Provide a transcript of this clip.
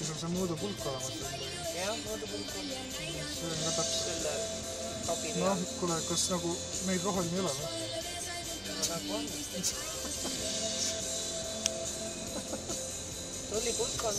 peakski sul see mõõdupulk olema, jah, mõõdupulk on see on ka täpselt. selle kabi noh peal, kuule, kas nagu meil roheline ei ole või? nagu on. tollipulk on